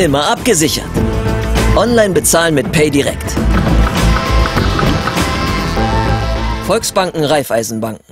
immer abgesichert. Online bezahlen mit PayDirect. Volksbanken Raiffeisenbanken.